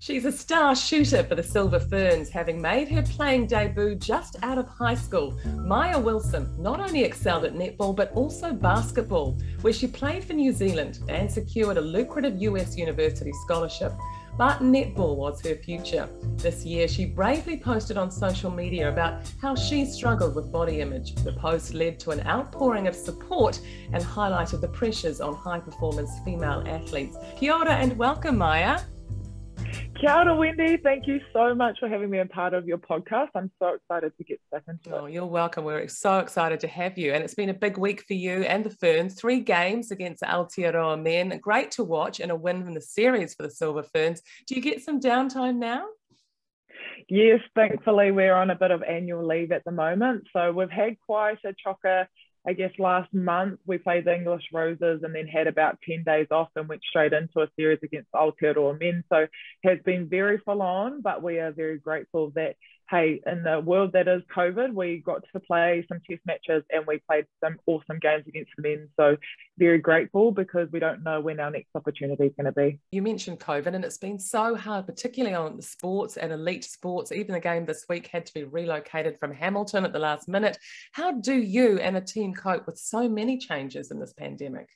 She's a star shooter for the Silver Ferns, having made her playing debut just out of high school. Maia Wilson not only excelled at netball but also basketball, where she played for New Zealand and secured a lucrative US university scholarship. But netball was her future. This year, she bravely posted on social media about how she struggled with body image. The post led to an outpouring of support and highlighted the pressures on high performance female athletes. Kia ora and welcome, Maia. Kia ora, Wendy. Thank you so much for having me a part of your podcast. I'm so excited to get stuck into oh, it. You're welcome. We're so excited to have you. And it's been a big week for you and the Ferns. Three games against Aotearoa men. Great to watch and a win in the series for the Silver Ferns. Do you get some downtime now? Yes, thankfully we're on a bit of annual leave at the moment. So we've had quite a chocker I guess last month we played the English Roses and then had about 10 days off and went straight into a series against Aotearoa men. So has been very full on, but we are very grateful that hey, in the world that is COVID, we got to play some test matches and we played some awesome games against the men. So very grateful because we don't know when our next opportunity is going to be. You mentioned COVID and it's been so hard, particularly on the sports and elite sports. Even the game this week had to be relocated from Hamilton at the last minute. How do you and the team cope with so many changes in this pandemic?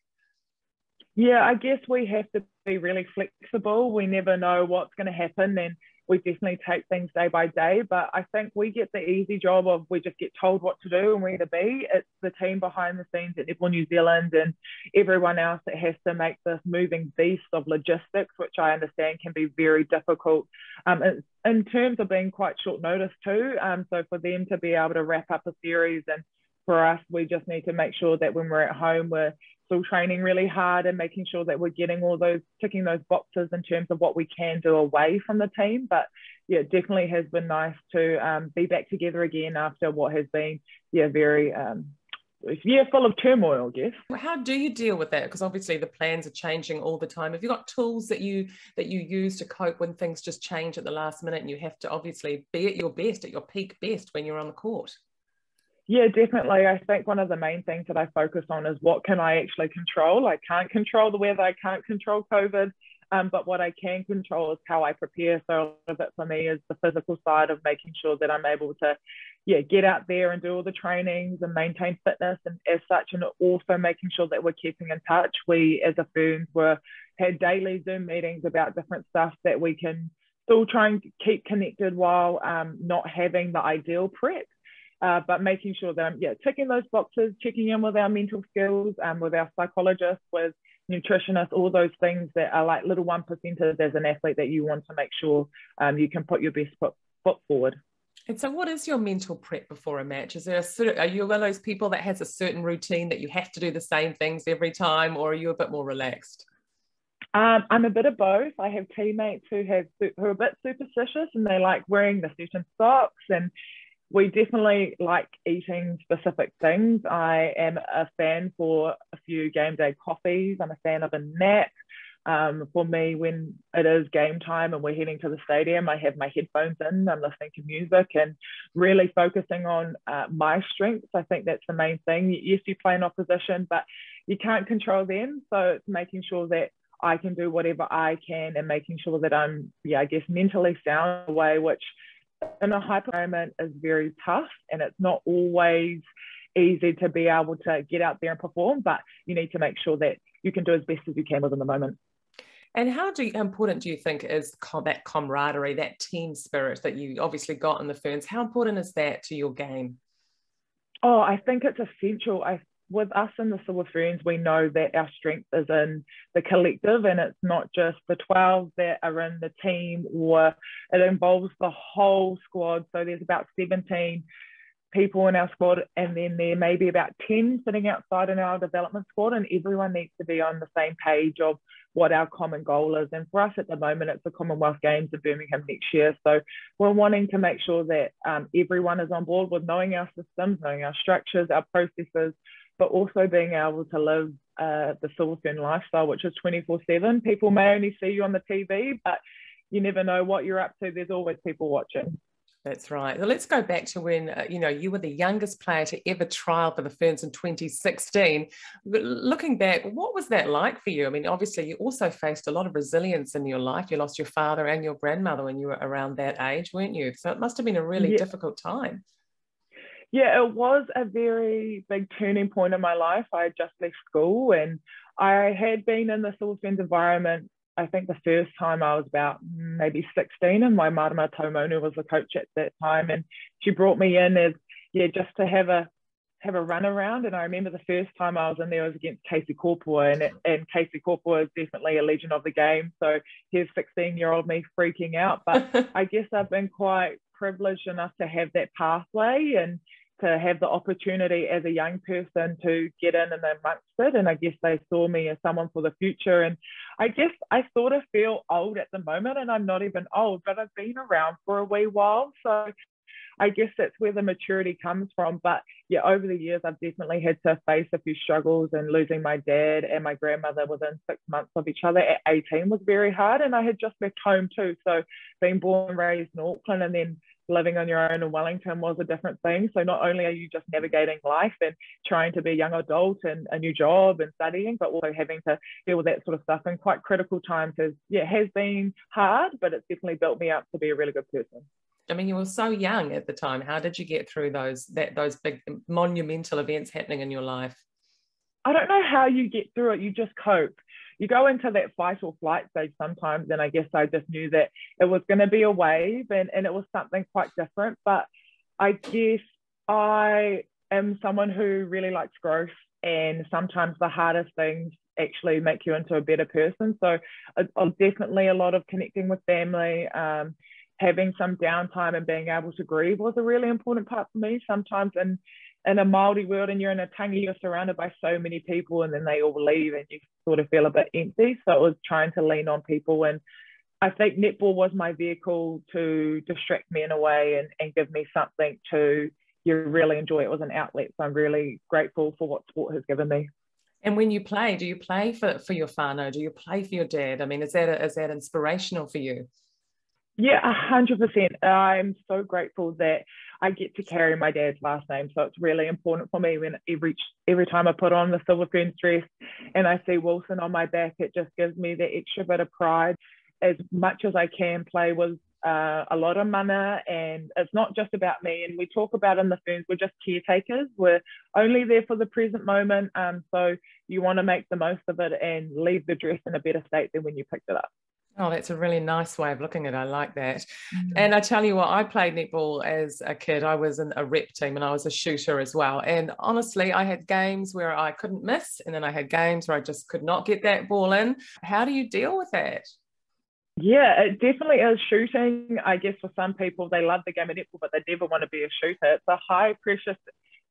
Yeah, I guess we have to be really flexible. We never know what's going to happen. And we definitely take things day by day. But I think we get the easy job of we just get told what to do and where to be. It's the team behind the scenes at Netball New Zealand and everyone else that has to make this moving beast of logistics, which I understand can be very difficult. Um, in terms of being quite short notice too. Um, so for them to be able to wrap up a series and for us, we just need to make sure that when we're at home, we're still training really hard and making sure that we're getting all those ticking those boxes in terms of what we can do away from the team. But yeah, it definitely has been nice to um, be back together again after what has been yeah very um, yeah full of turmoil. I guess. How do you deal with that? Because obviously the plans are changing all the time. Have you got tools that you that you use to cope when things just change at the last minute and you have to obviously be at your best, at your peak best when you're on the court? Yeah, definitely. I think one of the main things that I focus on is what can I actually control? I can't control the weather, I can't control COVID, um, but what I can control is how I prepare. So a lot of it for me is the physical side of making sure that I'm able to, yeah, get out there and do all the trainings and maintain fitness and as such, and also making sure that we're keeping in touch. We as a firm were had daily Zoom meetings about different stuff that we can still try and keep connected while um, not having the ideal prep uh, but making sure that I'm yeah ticking those boxes, checking in with our mental skills, um, with our psychologists, with nutritionists, all those things that are like little one percenters as an athlete that you want to make sure um, you can put your best foot, foot forward. And so, what is your mental prep before a match? Is there a sort of, are you one of those people that has a certain routine that you have to do the same things every time, or are you a bit more relaxed? Um, I'm a bit of both. I have teammates who have who are a bit superstitious and they like wearing the certain socks and we definitely like eating specific things. I am a fan for a few game day coffees. I'm a fan of a nap. Um, for me, when it is game time and we're heading to the stadium, I have my headphones in, I'm listening to music and really focusing on uh, my strengths. I think that's the main thing. Yes, you play in opposition, but you can't control them. So it's making sure that I can do whatever I can and making sure that I'm, yeah, I guess mentally sound away, which in a hyper environment is very tough and it's not always easy to be able to get out there and perform, but you need to make sure that you can do as best as you can within the moment. And how do you, important do you think is com- that camaraderie, that team spirit that you obviously got in the Ferns? How important is that to your game? Oh, I think it's essential. I with us in the Silver Ferns, we know that our strength is in the collective and it's not just the 12 that are in the team or it involves the whole squad. So there's about 17 people in our squad and then there may be about 10 sitting outside in our development squad and everyone needs to be on the same page of what our common goal is. And for us at the moment, it's the Commonwealth Games in Birmingham next year. So we're wanting to make sure that um, everyone is on board with knowing our systems, knowing our structures, our processes, but also being able to live uh, the Silver Fern lifestyle, which is 24 7. People may only see you on the TV, but you never know what you're up to. There's always people watching. That's right. Well, let's go back to when uh, you know you were the youngest player to ever trial for the Ferns in 2016. Looking back, what was that like for you? I mean, obviously, you also faced a lot of resilience in your life. You lost your father and your grandmother when you were around that age, weren't you? So it must have been a really yeah. difficult time. Yeah, it was a very big turning point in my life. I had just left school and I had been in the Silver Ferns environment I think the first time I was about maybe 16 and Waimarama Taumaunu was the coach at that time. And she brought me in as yeah just to have a have a run around. And I remember the first time I was in there was against Casey Kopua and, and Casey Kopua is definitely a legend of the game. So here's 16 year old me freaking out. But I guess I've been quite privileged enough to have that pathway and to have the opportunity as a young person to get in and amongst it. And I guess they saw me as someone for the future. And I guess I sort of feel old at the moment, and I'm not even old, but I've been around for a wee while. So I guess that's where the maturity comes from. But yeah, over the years, I've definitely had to face a few struggles, and losing my dad and my grandmother within six months of each other at 18 was very hard. And I had just left home too. So being born and raised in Auckland and then living on your own in Wellington was a different thing. So not only are you just navigating life and trying to be a young adult and a new job and studying, but also having to deal with that sort of stuff in quite critical times has yeah has been hard, but it's definitely built me up to be a really good person. I mean, you were so young at the time. How did you get through those that those big monumental events happening in your life? I don't know how you get through it. You just cope you go into that fight or flight stage sometimes. And I guess I just knew that it was going to be a wave and, and it was something quite different. But I guess I am someone who really likes growth. And sometimes the hardest things actually make you into a better person. So uh, definitely a lot of connecting with family. Um, having some downtime and being able to grieve was a really important part for me. Sometimes in in a Māori world and you're in a tangi, you're surrounded by so many people and then they all leave and you sort of feel a bit empty. So it was trying to lean on people. And I think netball was my vehicle to distract me in a way and, and give me something to you really enjoy. It was an outlet. So I'm really grateful for what sport has given me. And when you play, do you play for, for your whānau? Do you play for your dad? I mean, is that, a, is that inspirational for you? Yeah, a hundred percent. I'm so grateful that I get to carry my dad's last name. So it's really important for me when every every time I put on the Silver Ferns dress and I see Wilson on my back, it just gives me that extra bit of pride. As much as I can play with uh, a lot of mana, and it's not just about me. And we talk about in the Ferns, we're just caretakers. We're only there for the present moment. Um, so you want to make the most of it and leave the dress in a better state than when you picked it up. Oh, that's a really nice way of looking at it. I like that. Mm-hmm. And I tell you what, I played netball as a kid. I was in a rep team and I was a shooter as well. And honestly, I had games where I couldn't miss, and then I had games where I just could not get that ball in. How do you deal with that? Yeah, it definitely is shooting. I guess for some people, they love the game of netball, but they never want to be a shooter. It's a high pressure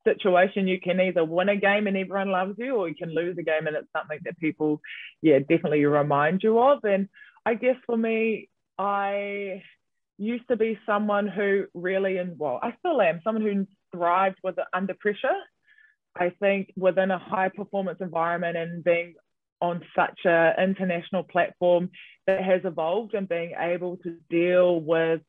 situation. You can either win a game and everyone loves you, or you can lose a game and it's something that people, yeah, definitely remind you of. And I guess for me, I used to be someone who really, and well, I still am someone who thrived with under pressure. I think within a high performance environment and being on such an international platform that has evolved and being able to deal with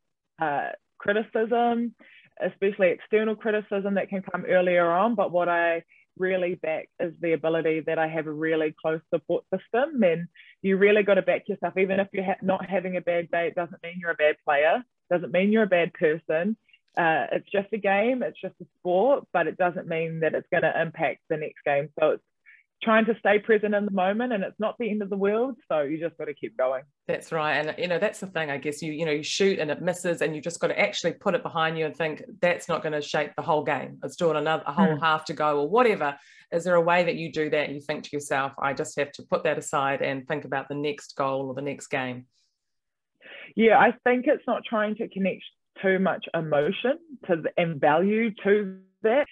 uh, criticism, especially external criticism that can come earlier on. But what I really back is the ability that I have a really close support system and you really got to back yourself. Even if you're ha- not having a bad day, it doesn't mean you're a bad player, doesn't mean you're a bad person. Uh, it's just a game, it's just a sport, but it doesn't mean that it's going to impact the next game. So it's trying to stay present in the moment and it's not the end of the world. So you just got to keep going. That's right. And you know that's the thing i guess. You you know you shoot and it misses and you just got to actually put it behind you and think that's not going to shape the whole game. It's doing another a whole mm. half to go or whatever. Is there a way that you do that and you think to yourself i just have to put that aside and think about the next goal or the next game yeah i think it's not trying to connect too much emotion to the, and value to that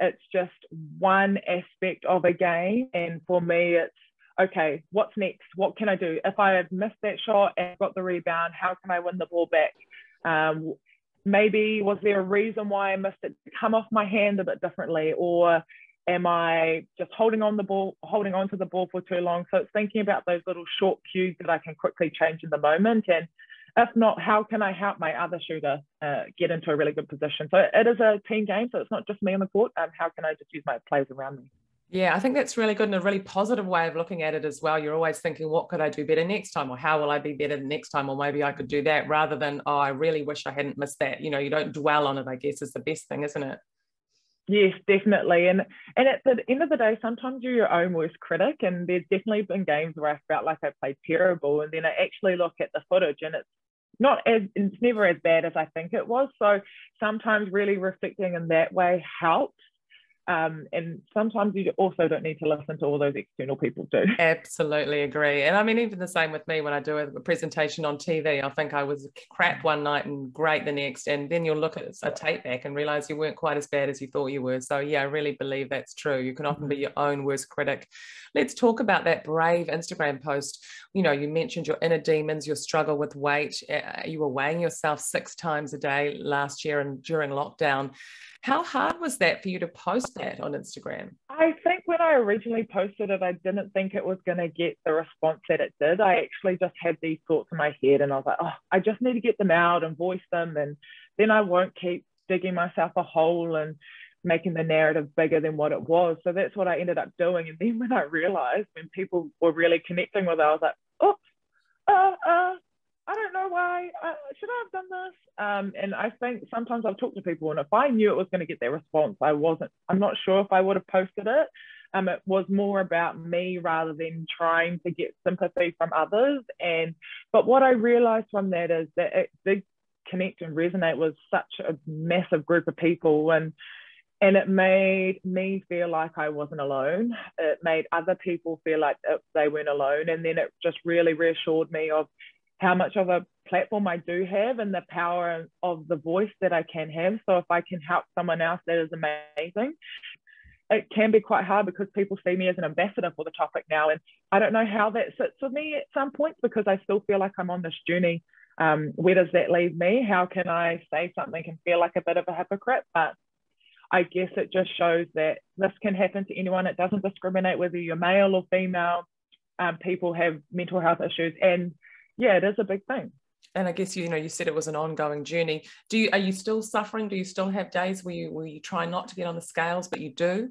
it's just one aspect of a game. And for me, it's okay, what's next? What can I do? If I have missed that shot and got the rebound, how can I win the ball back? Um, maybe was there a reason why I missed it come off my hand a bit differently? Or am I just holding on the ball, holding on to the ball for too long? So it's thinking about those little short cues that I can quickly change in the moment. And if not, how can I help my other shooter uh, get into a really good position? So it is a team game, so it's not just me on the court. Um, how can I just use my players around me? Yeah, I think that's really good and a really positive way of looking at it as well. You're always thinking, what could I do better next time? Or how will I be better next time? Or maybe I could do that rather than, oh, I really wish I hadn't missed that. You know, you don't dwell on it, I guess, is the best thing, isn't it? Yes, definitely. And and at the end of the day, sometimes you're your own worst critic. And there's definitely been games where I felt like I played terrible. And then I actually look at the footage and it's not as it's never as bad as I think it was. So sometimes really reflecting in that way helps. Um, and sometimes you also don't need to listen to all those external people do. Absolutely agree. And I mean, even the same with me when I do a presentation on TV, I think I was crap one night and great the next. And then you'll look at a tape back and realize you weren't quite as bad as you thought you were. So, yeah, I really believe that's true. You can often be mm-hmm. your own worst critic. Let's talk about that brave Instagram post. You know, you mentioned your inner demons, your struggle with weight. You were weighing yourself six times a day last year and during lockdown. How hard was that for you to post that on Instagram? I think when I originally posted it, I didn't think it was going to get the response that it did. I actually just had these thoughts in my head and I was like, oh, I just need to get them out and voice them. And then I won't keep digging myself a hole and making the narrative bigger than what it was. So that's what I ended up doing. And then when I realized when people were really connecting with it, I was like, oh, uh, uh, I don't know why. Uh, should I have done this? Um, and I think sometimes I've talked to people, and if I knew it was going to get their response, I wasn't. I'm not sure if I would have posted it. Um, it was more about me rather than trying to get sympathy from others. And but what I realized from that is that it did connect and resonate with such a massive group of people, and and it made me feel like I wasn't alone. It made other people feel like they weren't alone, and then it just really reassured me of how much of a platform I do have and the power of the voice that I can have. So if I can help someone else, that is amazing. It can be quite hard because people see me as an ambassador for the topic now. And I don't know how that sits with me at some points because I still feel like I'm on this journey. Um, where does that leave me? How can I say something and feel like a bit of a hypocrite? But I guess it just shows that this can happen to anyone. It doesn't discriminate whether you're male or female. Um, people have mental health issues. And yeah, it is a big thing. And I guess you know you said it was an ongoing journey. Do you are you still suffering? Do you still have days where you where you try not to get on the scales, but you do?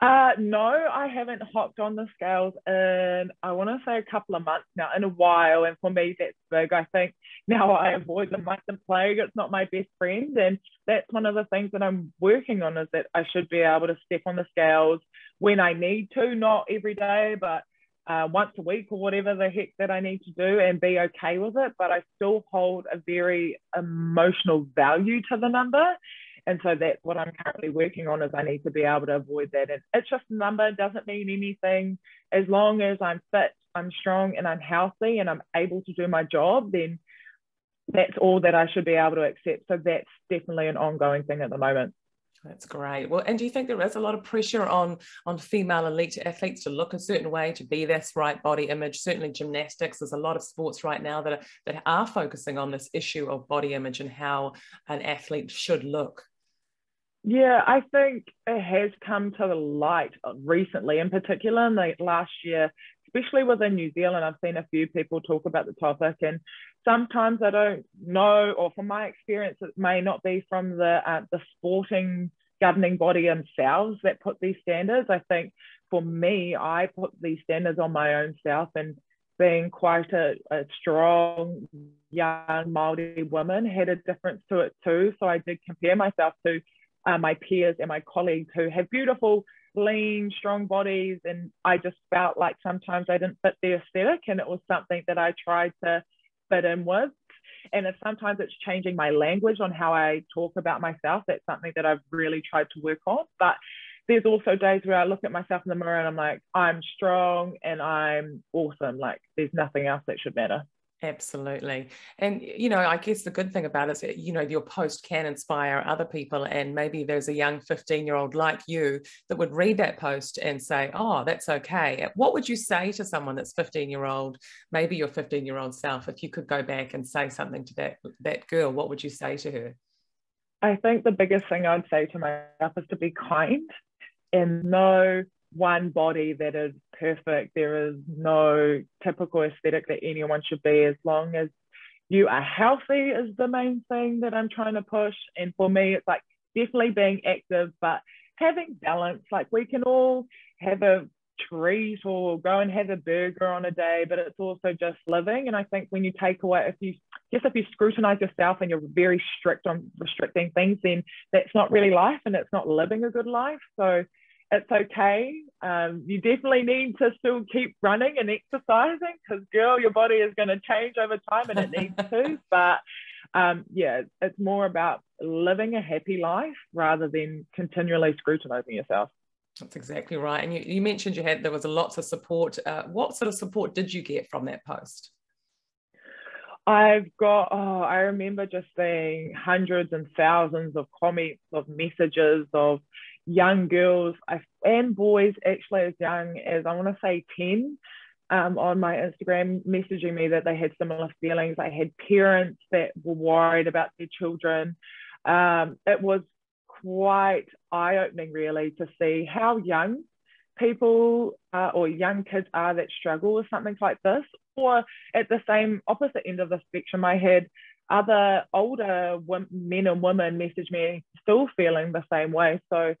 Uh, no, I haven't hopped on the scales in, I want to say a couple of months now, in a while. And for me, that's big. I think now I avoid the mountain plague. It's not my best friend. And that's one of the things that I'm working on is that I should be able to step on the scales when I need to, not every day, but uh, once a week or whatever the heck that I need to do and be okay with it. But I still hold a very emotional value to the number. And so that's what I'm currently working on is I need to be able to avoid that. And it's just a number, doesn't mean anything. As long as I'm fit, I'm strong and I'm healthy and I'm able to do my job, then that's all that I should be able to accept. So that's definitely an ongoing thing at the moment. That's great. Well, and do you think there is a lot of pressure on on female elite athletes to look a certain way, to be this right body image? Certainly, gymnastics. There's a lot of sports right now that are, that are focusing on this issue of body image and how an athlete should look. Yeah, I think it has come to the light recently, in particular in the last year, especially within New Zealand. I've seen a few people talk about the topic, and sometimes I don't know, or from my experience, it may not be from the uh, the sporting governing body themselves that put these standards. I think for me, I put these standards on my own self, and being quite a, a strong young Maori woman had a difference to it too. So I did compare myself to uh, my peers and my colleagues who have beautiful, lean, strong bodies, and I just felt like sometimes I didn't fit the aesthetic, and it was something that I tried to fit in with. And if sometimes it's changing my language on how I talk about myself, that's something that I've really tried to work on. But there's also days where I look at myself in the mirror and I'm like, I'm strong and I'm awesome. Like there's nothing else that should matter. Absolutely. And, you know, I guess the good thing about it is, you know, your post can inspire other people. And maybe there's a young 15 year old like you that would read that post and say, oh, that's okay. Uh, what would you say to someone that's 15 year old, maybe your 15 year old self, if you could go back and say something to that, that girl, what would you say to her? I think the biggest thing I'd say to myself is to be kind and know one body that is perfect. There is no typical aesthetic that anyone should be as long as you are healthy is the main thing that I'm trying to push. And for me, it's like definitely being active, but having balance. Like we can all have a treat or go and have a burger on a day, but it's also just living. And I think when you take away, if you just if you scrutinize yourself and you're very strict on restricting things, then that's not really life and it's not living a good life. So it's okay. Um, you definitely need to still keep running and exercising because, girl, your body is going to change over time and it needs to. But um, yeah, it's more about living a happy life rather than continually scrutinizing yourself. That's exactly right. And you, you mentioned you had there was a lots of support. Uh, what sort of support did you get from that post? I've got, oh, I remember just seeing hundreds and thousands of comments, of messages, of young girls and boys actually as young as I want to say 10 um, on my Instagram messaging me that they had similar feelings. I had parents that were worried about their children. Um, it was quite eye opening, really, to see how young people uh, or young kids are that struggle with something like this. Or at the same opposite end of the spectrum, I had other older men and women message me still feeling the same way. So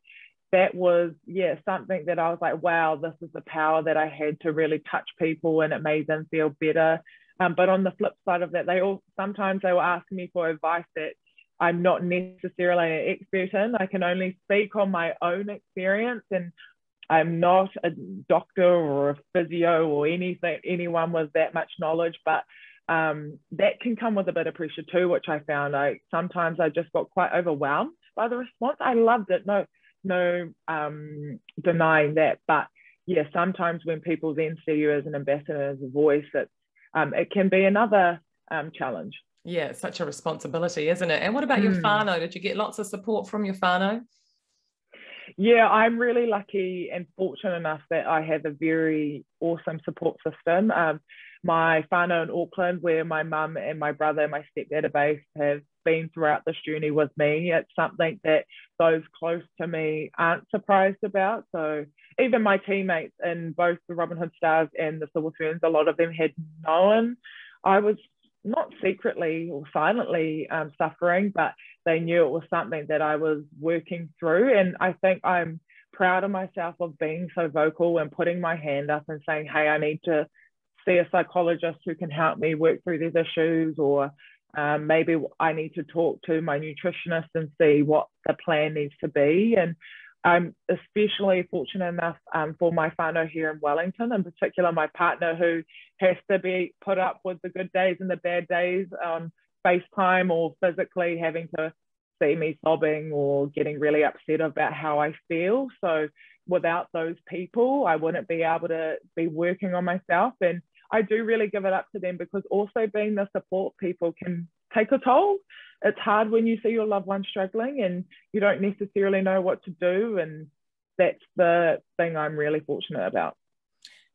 that was yeah something that I was like, wow, this is the power that I had to really touch people, and it made them feel better. Um, but on the flip side of that, they all sometimes they were asking me for advice that I'm not necessarily an expert in. I can only speak on my own experience, and I'm not a doctor or a physio or anything anyone with that much knowledge, but um, that can come with a bit of pressure too, which I found I sometimes I just got quite overwhelmed by the response. I loved it. No, no um, denying that. But yeah, sometimes when people then see you as an ambassador, as a voice, it, um, it can be another um, challenge. Yeah, it's such a responsibility, isn't it? And what about mm. your whānau? Did you get lots of support from your whānau? Yeah, I'm really lucky and fortunate enough that I have a very awesome support system. Um, my whānau in Auckland, where my mum and my brother and my stepdad are based, have been throughout this journey with me. It's something that those close to me aren't surprised about. So even my teammates in both the Robin Hood Stars and the Silver Ferns, a lot of them had known I was not secretly or silently um, suffering, but they knew it was something that I was working through. And I think I'm proud of myself of being so vocal and putting my hand up and saying, hey, I need to see a psychologist who can help me work through these issues or um, maybe I need to talk to my nutritionist and see what the plan needs to be. And I'm especially fortunate enough um, for my whānau here in Wellington, in particular, my partner who has to be put up with the good days and the bad days on FaceTime or physically having to see me sobbing or getting really upset about how I feel. So without those people, I wouldn't be able to be working on myself. And I do really give it up to them because also being the support people can take a toll. It's hard when you see your loved one struggling and you don't necessarily know what to do. And that's the thing I'm really fortunate about.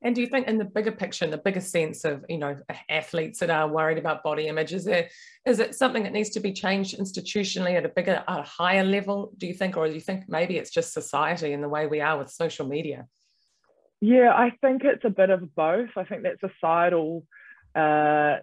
And do you think in the bigger picture, in the bigger sense of, you know, athletes that are worried about body image, is there is it something that needs to be changed institutionally at a bigger, at a higher level, do you think? Or do you think maybe it's just society and the way we are with social media? Yeah, I think it's a bit of both. I think that societal uh,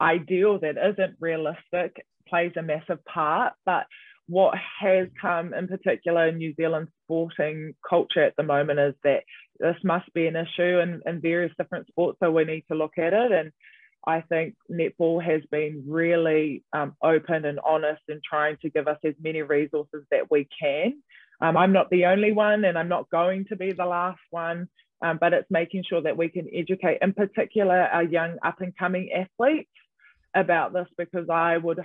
ideal that isn't realistic plays a massive part. But what has come in particular in New Zealand sporting culture at the moment is that this must be an issue in, in various different sports, so we need to look at it. And I think netball has been really um, open and honest in trying to give us as many resources that we can. Um, I'm not the only one, and I'm not going to be the last one um, but it's making sure that we can educate, in particular, our young up and coming athletes about this because I would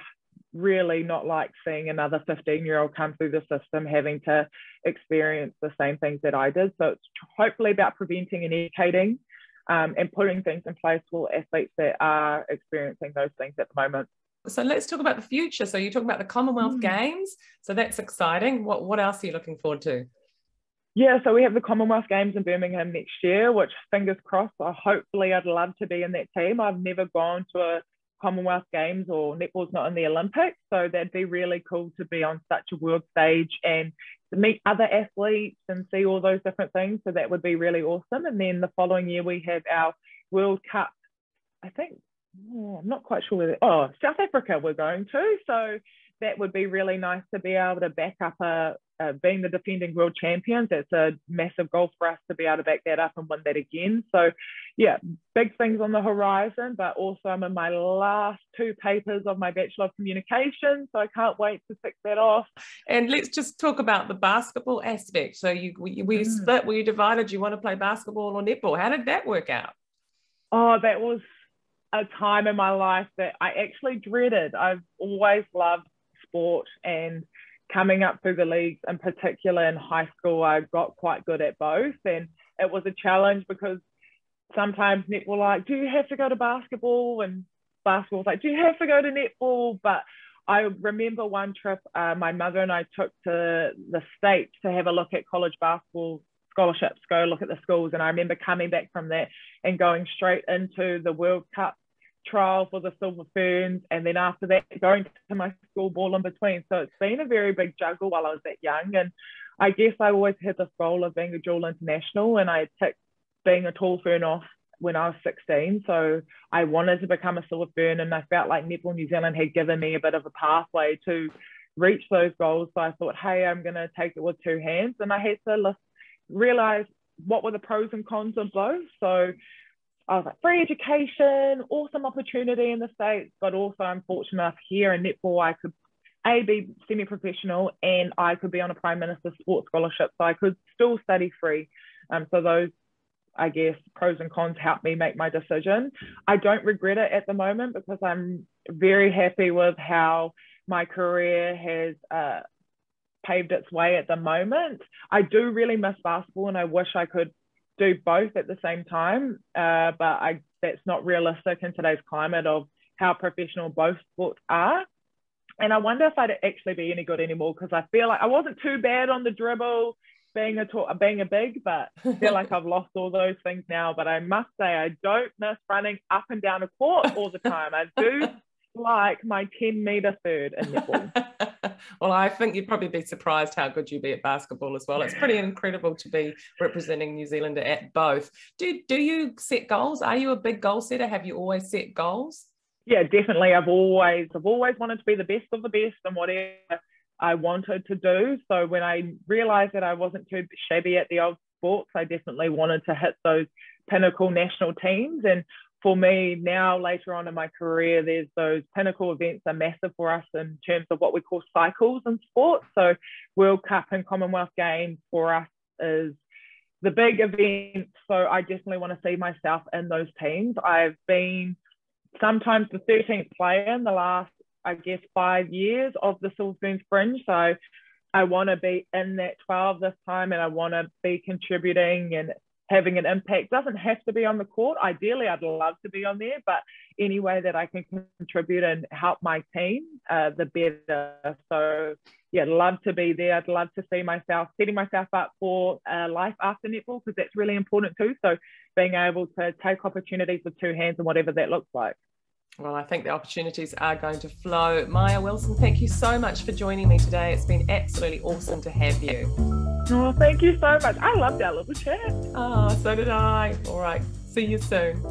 really not like seeing another 15 year old come through the system having to experience the same things that I did. So it's hopefully about preventing and educating um, and putting things in place for athletes that are experiencing those things at the moment. So let's talk about the future. So you talk about the Commonwealth mm. Games. So that's exciting. What what else are you looking forward to? Yeah, so we have the Commonwealth Games in Birmingham next year, which fingers crossed, I hopefully I'd love to be in that team. I've never gone to a Commonwealth Games or netball's not in the Olympics. So that'd be really cool to be on such a world stage and to meet other athletes and see all those different things. So that would be really awesome. And then the following year we have our World Cup. I think oh, I'm not quite sure where. Oh, South Africa we're going to. So that would be really nice to be able to back up a, a, being the defending world champions. It's a massive goal for us to be able to back that up and win that again. So, yeah, big things on the horizon, but also I'm in my last two papers of my Bachelor of Communication. So I can't wait to tick that off. And let's just talk about the basketball aspect. So, you were you mm. split, were you divided? Do you want to play basketball or netball? How did that work out? Oh, that was a time in my life that I actually dreaded. I've always loved sport and coming up through the leagues in particular in high school i got quite good at both. And it was a challenge because sometimes netball like do you have to go to basketball? And basketball basketball's like do you have to go to netball? But i remember one trip uh, my mother and i took to the states to have a look at college basketball scholarships go look at the schools. And i remember coming back from that and going straight into the world cup trial for the Silver Ferns, and then after that, going to my school ball in between. So it's been a very big juggle while I was that young. And I guess I always had this goal of being a dual international, and I ticked being a tall fern off when I was 16. So I wanted to become a silver fern, and I felt like Netball New Zealand had given me a bit of a pathway to reach those goals. So I thought, hey, I'm going to take it with two hands. And I had to list, realize what were the pros and cons of both. So I was like, free education, awesome opportunity in the States, but also I'm fortunate enough here in netball, I could A, be semi-professional and I could be on a Prime Minister's sports scholarship. So I could still study free. Um, so those, I guess, pros and cons helped me make my decision. I don't regret it at the moment because I'm very happy with how my career has uh, paved its way at the moment. I do really miss basketball and I wish I could do both at the same time, uh, but I, that's not realistic in today's climate of how professional both sports are. And I wonder if I'd actually be any good anymore because I feel like I wasn't too bad on the dribble, being a being a big, but I feel like I've lost all those things now. But I must say I don't miss running up and down a court all the time. I do like my 10 meter third in netball. well, I think you'd probably be surprised how good you'd be at basketball as well. It's pretty incredible to be representing New Zealand at both. Do, do you set goals? Are you a big goal setter? Have you always set goals? Yeah, definitely. I've always I've always wanted to be the best of the best and whatever I wanted to do. So when I realized that I wasn't too shabby at the old sports, I definitely wanted to hit those pinnacle national teams. And for me now later on in my career there's those pinnacle events are massive for us in terms of what we call cycles in sport so world cup and commonwealth games for us is the big event. So i definitely want to see myself in those teams. I've been sometimes the 13th player in the last i guess five years of the silver ferns fringe. So i want to be in that 12 this time and i want to be contributing and having an impact. Doesn't have to be on the court. Ideally, I'd love to be on there, but any way that I can contribute and help my team, uh, the better. So, yeah, love to be there. I'd love to see myself setting myself up for uh, life after netball because that's really important too. So, being able to take opportunities with two hands and whatever that looks like. Well, I think the opportunities are going to flow. Maia Wilson, thank you so much for joining me today. It's been absolutely awesome to have you. Oh, thank you so much. I love that little chat. Oh, so did I. All right. See you soon.